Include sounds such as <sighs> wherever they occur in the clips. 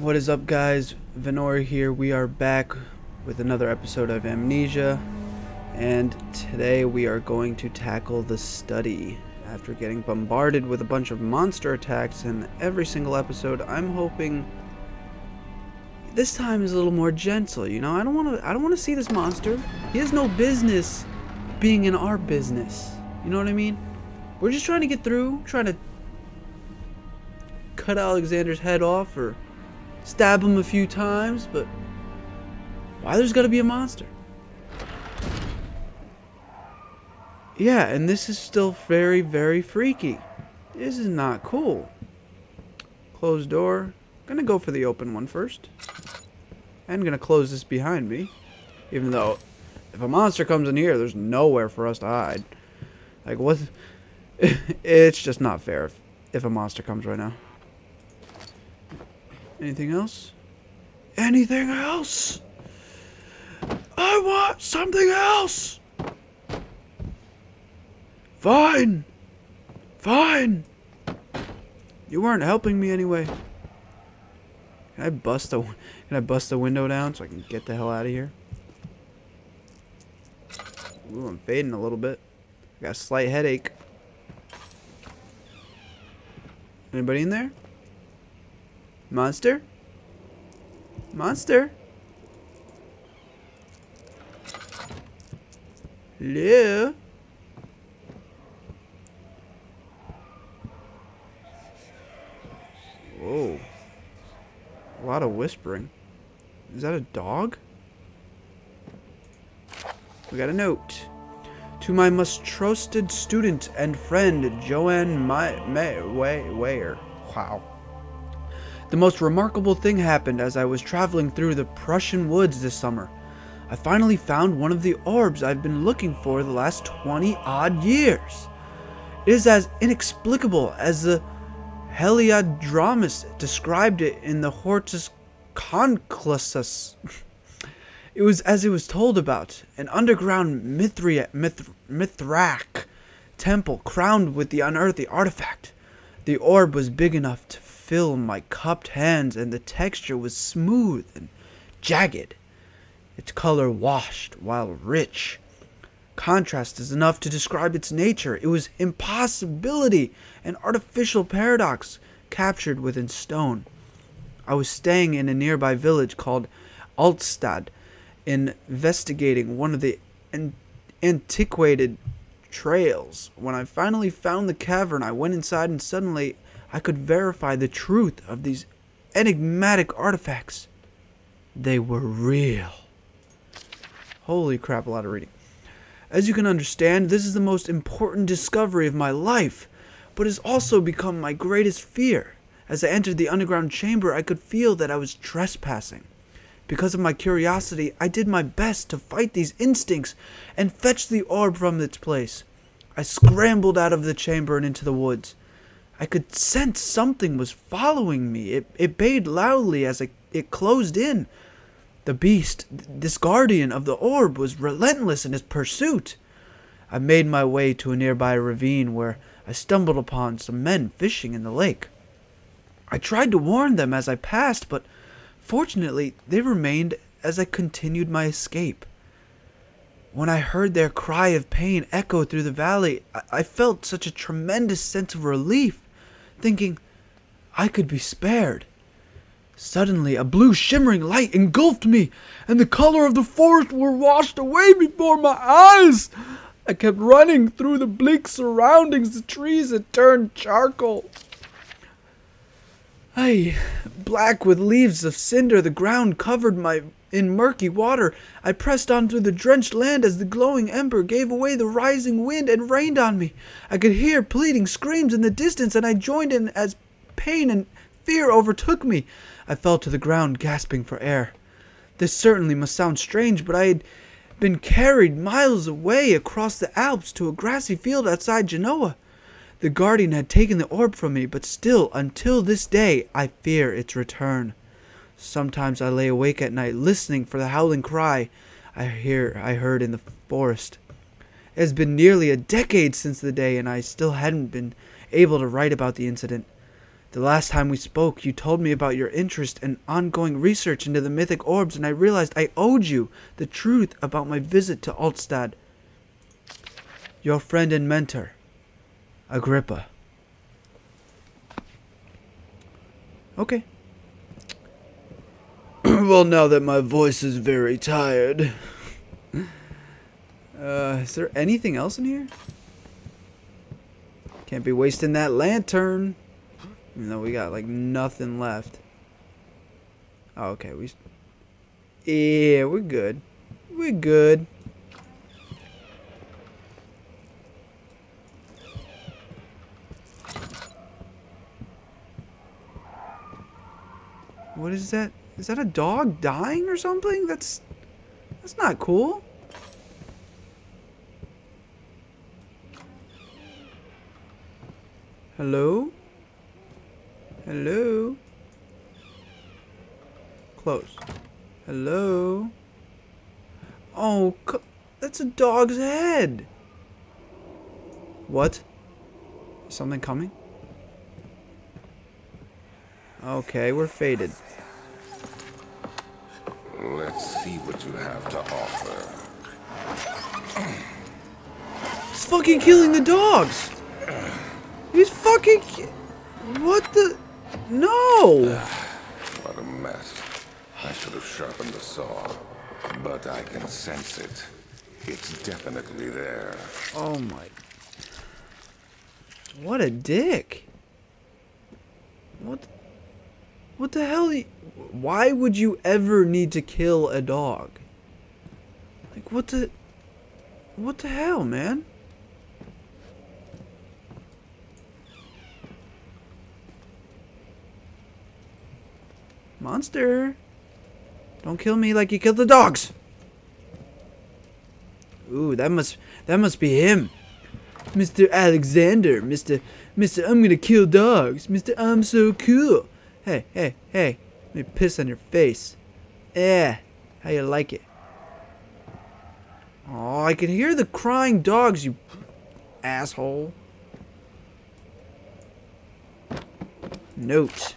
What is up, guys? Vennori here. We are back with another episode of Amnesia, and today we are going to tackle the study. After getting bombarded with a bunch of monster attacks in every single episode, I'm hoping this time is a little more gentle. You know, I don't want to. I don't want to see this monster. He has no business being in our business. You know what I mean? We're just trying to get through, trying to cut Alexander's head off or stab him a few times, but why there's got to be a monster? Yeah, and this is still very, very freaky. This is not cool. Closed door. Gonna go for the open one first. And gonna close this behind me. Even though, if a monster comes in here, there's nowhere for us to hide. Like, what? <laughs> it's just not fair if, if a monster comes right now. Anything else? Anything else? I want something else! Fine! Fine! You weren't helping me anyway. Can I bust the can I bust the window down so I can get the hell out of here? Ooh, I'm fading a little bit. I got a slight headache. Anybody in there? Monster? Monster? Hello? Whoa. A lot of whispering. Is that a dog? We got a note. To my most trusted student and friend, Joanne May, May Way. Wow. The most remarkable thing happened as I was traveling through the Prussian woods this summer. I finally found one of the orbs I've been looking for the last 20 odd years. It is as inexplicable as the Heliodromus described it in the Hortus Conclusus. <laughs> It was as it was told about an underground Mithria, Mith, Mithrak temple crowned with the unearthly artifact. The orb was big enough to fill my cupped hands, and the texture was smooth and jagged. Its color washed while rich. Contrast is enough to describe its nature. It was impossibility, an artificial paradox captured within stone. I was staying in a nearby village called Altstadt, investigating one of the an- antiquated trails. When I finally found the cavern, I went inside and suddenly I could verify the truth of these enigmatic artifacts. They were real. Holy crap, a lot of reading. As you can understand, this is the most important discovery of my life, but has also become my greatest fear. As I entered the underground chamber, I could feel that I was trespassing. Because of my curiosity, I did my best to fight these instincts and fetch the orb from its place. I scrambled out of the chamber and into the woods. I could sense something was following me. It, it bayed loudly as I, it closed in. The beast, this guardian of the orb, was relentless in his pursuit. I made my way to a nearby ravine where I stumbled upon some men fishing in the lake. I tried to warn them as I passed, but fortunately they remained as I continued my escape. When I heard their cry of pain echo through the valley, I, I felt such a tremendous sense of relief, thinking I could be spared. Suddenly, a blue shimmering light engulfed me, and the color of the forest were washed away before my eyes. I kept running through the bleak surroundings. The trees had turned charcoal. Ay, black with leaves of cinder, the ground covered my in murky water. I pressed on through the drenched land as the glowing ember gave away the rising wind and rained on me. I could hear pleading screams in the distance, and I joined in as pain and fear overtook me. I fell to the ground, gasping for air. This certainly must sound strange, but I had been carried miles away across the Alps to a grassy field outside Genoa. The guardian had taken the orb from me, but still, until this day, I fear its return. Sometimes I lay awake at night, listening for the howling cry I hear I heard in the forest. It has been nearly a decade since the day, and I still hadn't been able to write about the incident. The last time we spoke, you told me about your interest and ongoing research into the mythic orbs, and I realized I owed you the truth about my visit to Altstadt. Your friend and mentor, Agrippa. Okay. <clears throat> well, now that my voice is very tired. Uh, is there anything else in here? Can't be wasting that lantern. Even though we got like nothing left. Oh, okay, we. Yeah, we're good. We're good. What is that? Is that a dog dying or something? That's that's not cool. Hello? Hello? Close. Hello? Oh, that's a dog's head. What? Is something coming? Okay, we're faded. Let's see what you have to offer. He's fucking killing the dogs! He's fucking... What the... No! <sighs> what a mess. I should have sharpened the saw. But I can sense it. It's definitely there. Oh my... What a dick. What... What the hell? Why would you ever need to kill a dog? Like, what the... What the hell, man? Monster! Don't kill me like you killed the dogs! Ooh, that must that must be him. Mr. Alexander, Mr. Mr. I'm gonna kill dogs. Mr. I'm so cool. Hey, hey, hey. Let me piss on your face. Eh. How you like it? Oh, I can hear the crying dogs, you asshole. Note.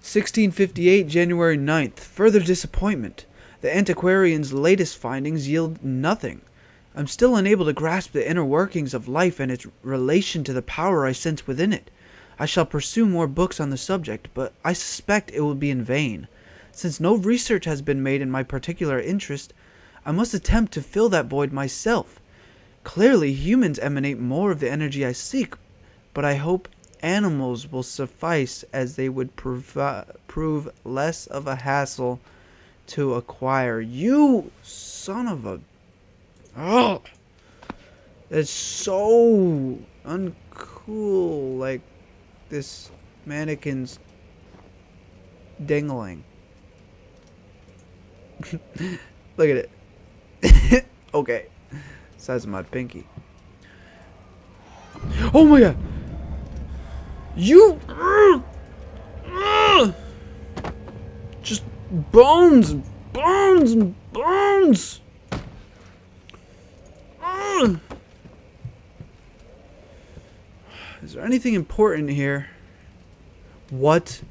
1658, January 9th. Further disappointment. The antiquarian's latest findings yield nothing. I'm still unable to grasp the inner workings of life and its relation to the power I sense within it. I shall pursue more books on the subject, but I suspect it will be in vain. Since no research has been made in my particular interest, I must attempt to fill that void myself. Clearly, humans emanate more of the energy I seek, but I hope animals will suffice as they would prov- prove less of a hassle to acquire. You son of a. Oh! That's so uncool. Like, this mannequin's dingling. <laughs> Look at it. <laughs> okay. Size of my pinky. Oh my god! You... Just bones, bones, bones! Is there anything important here? What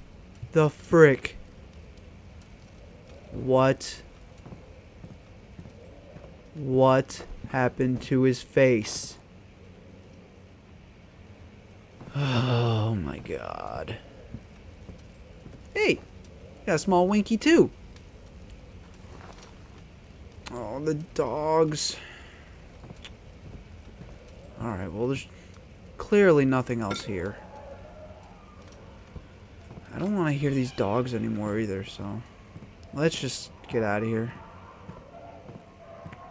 the frick? What? What happened to his face? Oh my god. Hey! Got a small winky too. Oh, the dogs. Alright, well there's clearly nothing else here. I don't want to hear these dogs anymore either, so... Let's just get out of here.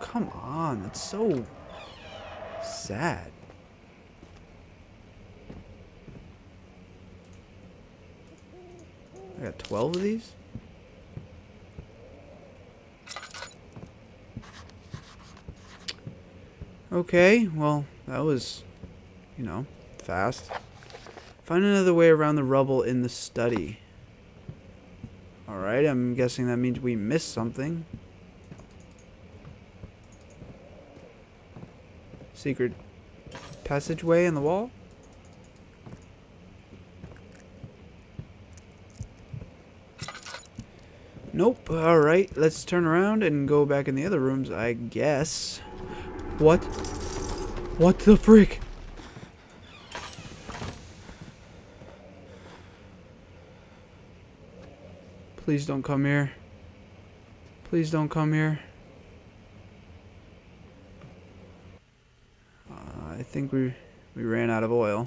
Come on, that's so... sad. I got 12 of these? Okay, well, that was you know, fast. Find another way around the rubble in the study. Alright, I'm guessing that means we missed something. Secret passageway in the wall? Nope. Alright, let's turn around and go back in the other rooms, I guess. What? What the freak? Please don't come here. Please don't come here. Uh, I think we we ran out of oil.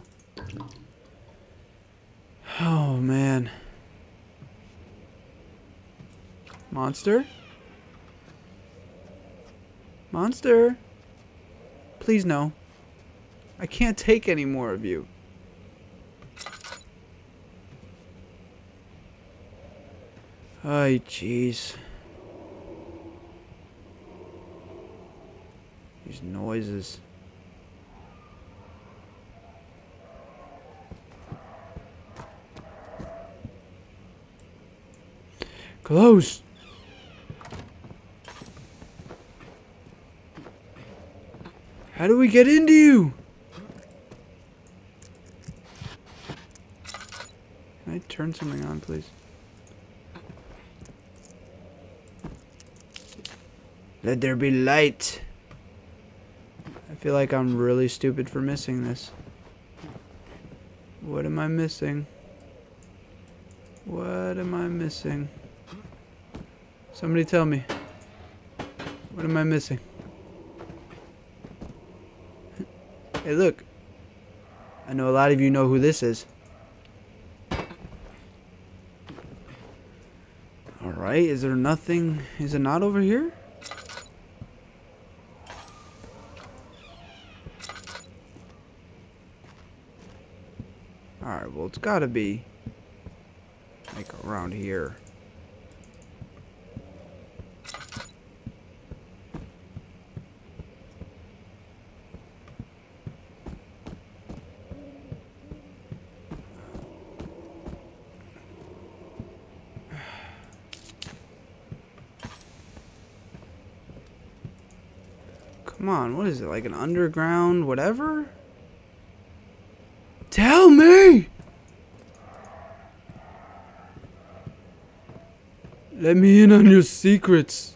Oh man. Monster? Monster? Please no. I can't take any more of you. Ay, jeez. These noises. Close. How do we get into you? Can I turn something on, please? Let there be light. I feel like I'm really stupid for missing this. What am I missing? What am I missing? Somebody tell me. What am I missing? Hey, look. I know a lot of you know who this is. Alright, is there nothing... Is it not over here? Alright, well it's gotta be... Like around here. Come on, what is it? Like an underground whatever? Tell me! Let me in on your secrets.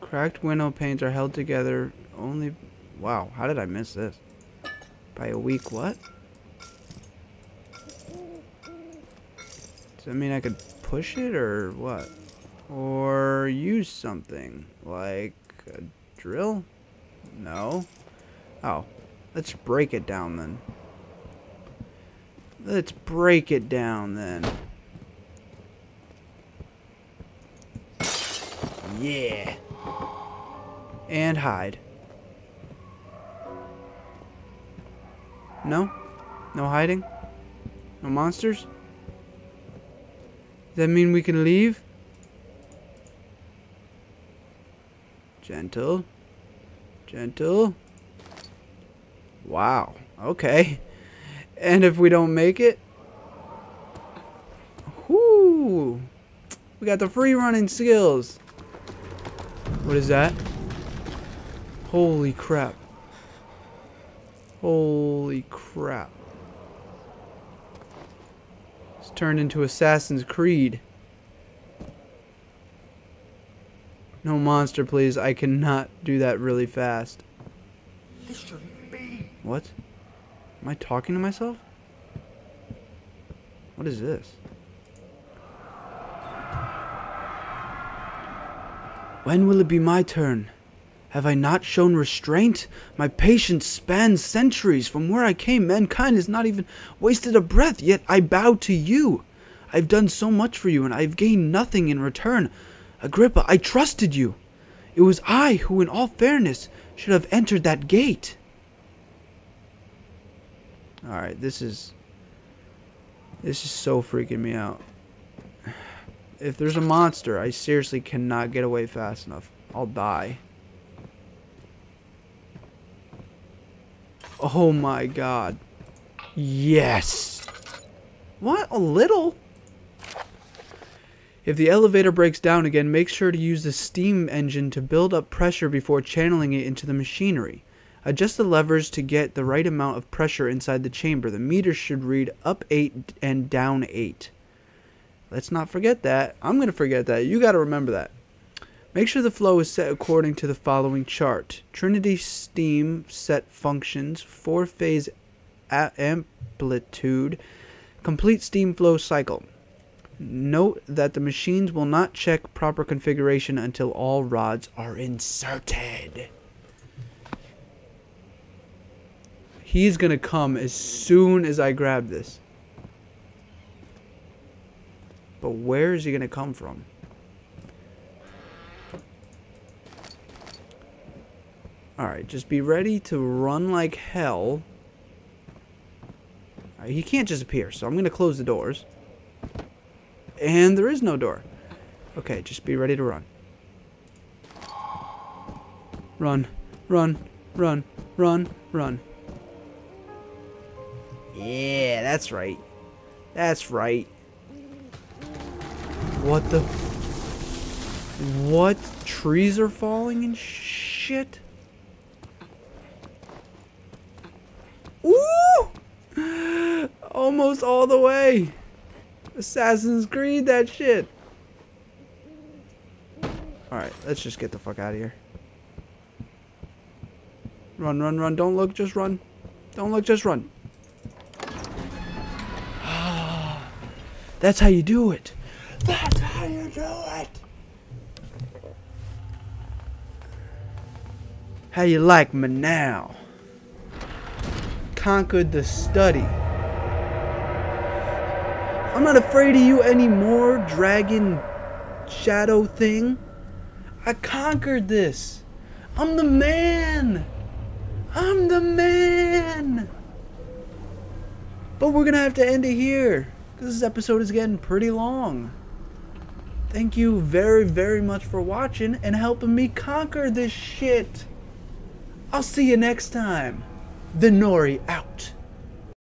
Cracked window panes are held together only... Wow, how did I miss this? By a week what? Does that mean I could push it or what? Or use something like drill? No. Oh, let's break it down then. Let's break it down then. Yeah. And hide. No? No hiding? No monsters? Does that mean we can leave? Gentle. Gentle. Wow. Okay. And if we don't make it? Whoo! We got the free running skills. What is that? Holy crap. Holy crap. It's turned into Assassin's Creed. No monster, please. I cannot do that really fast. This shouldn't be. What? Am I talking to myself? What is this? When will it be my turn? Have I not shown restraint? My patience spans centuries. From where I came, mankind has not even wasted a breath, yet I bow to you. I've done so much for you, and I've gained nothing in return. Agrippa, I trusted you. It was I who, in all fairness, should have entered that gate. Alright, this is... This is so freaking me out. If there's a monster, I seriously cannot get away fast enough. I'll die. Oh my god. Yes. What? A little? If the elevator breaks down again, make sure to use the steam engine to build up pressure before channeling it into the machinery. Adjust the levers to get the right amount of pressure inside the chamber. The meter should read up 8 and down 8. Let's not forget that. I'm going to forget that. You got to remember that. Make sure the flow is set according to the following chart. Trinity steam set functions, four phase amplitude, complete steam flow cycle. Note that the machines will not check proper configuration until all rods are inserted. He's going to come as soon as I grab this. But where is he going to come from? Alright, just be ready to run like hell. Right, he can't just appear, so I'm going to close the doors. And there is no door. Okay, just be ready to run. Run, run, run, run, run. Yeah, that's right. That's right. What the? What? Trees are falling and shit? Ooh! <gasps> Almost all the way. Assassin's Creed that shit. Alright, let's just get the fuck out of here. Run, run, run. Don't look, just run. Don't look, just run. <sighs> That's how you do it. That's how you do it. How you like me now? Conquered the study. I'm not afraid of you anymore, dragon shadow thing. I conquered this. I'm the man. I'm the man. But we're going to have to end it here. Because this episode is getting pretty long. Thank you very, very much for watching and helping me conquer this shit. I'll see you next time. Vennori out.